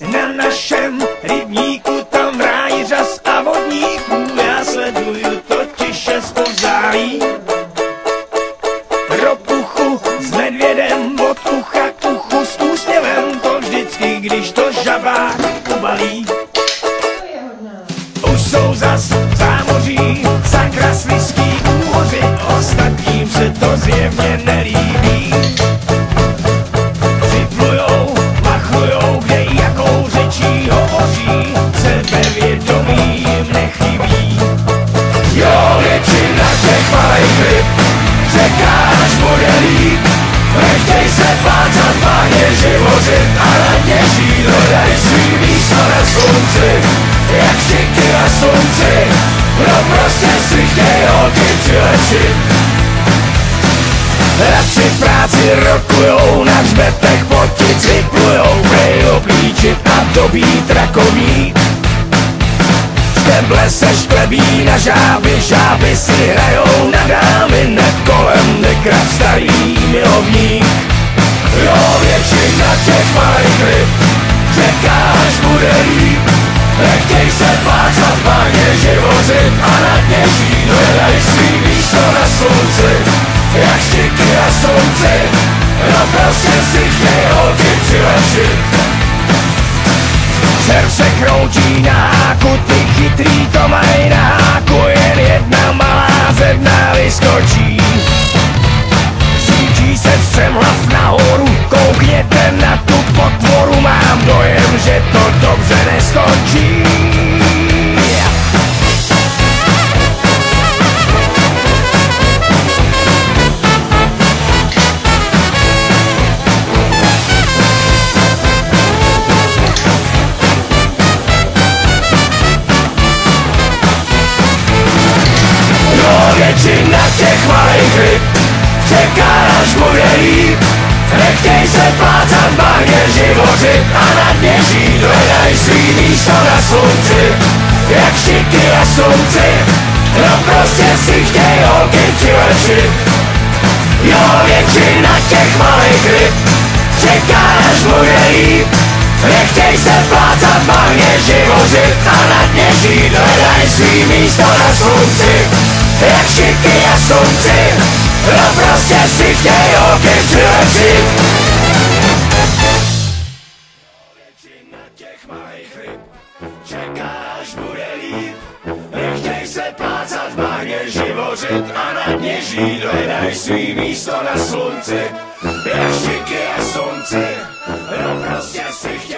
Na našem rybníku tam v ráji řas a vodníků Já sleduju totiž šest zájí Ropuchu s medvědem od ucha k uchu s úsměvem To vždycky, když to žabák ubalí. Už jsou zas zámoří sakra sliský úhoři Ostatním se to zjevně Plácat, váhně živořit A na dně žít, hledaj svý místo na slunci Jak štiky na slunci No prostě si chtěj holky přilepšit Radši v práci rokujou, na hřbetech potic vyplujou, prej oblíčit a dobít rakovní. Šteble se šklebí na žáby, žáby si hrajou na dámy, ne kolem nekrav starý milovník. Líp. Nechtěj se plácat, váně živořit a na dně žít, hledaj svý místo na slunci, jak štiky na slunci, no prostě si chtěj holky přilepšit. Červ se kroutí na háku, ty chytrý to mají na háku, jen jedna malá zedna vyskočí. Ryb čeká, až bude líp. Nechtěj se plácat, marně živořit a na dně žít. Hledaj svý místo na slunci, jak štiky na slunci. No prostě si chtěj holky přilepšit. Jo, většina těch malých ryb čeká, až bude líp. Nechtěj se plácat, marně živořit a na dně žít. Hledaj svý místo na slunci, jak štiky slunci. No prostě si chtěj holky přilepšit. Většina těch malých ryb čeká, až bude líp. Nechtěj se plácat, váhně živořit a na dně žít. Hledaj svý místo na slunci, jak štiky a slunci. No prostě si chtěj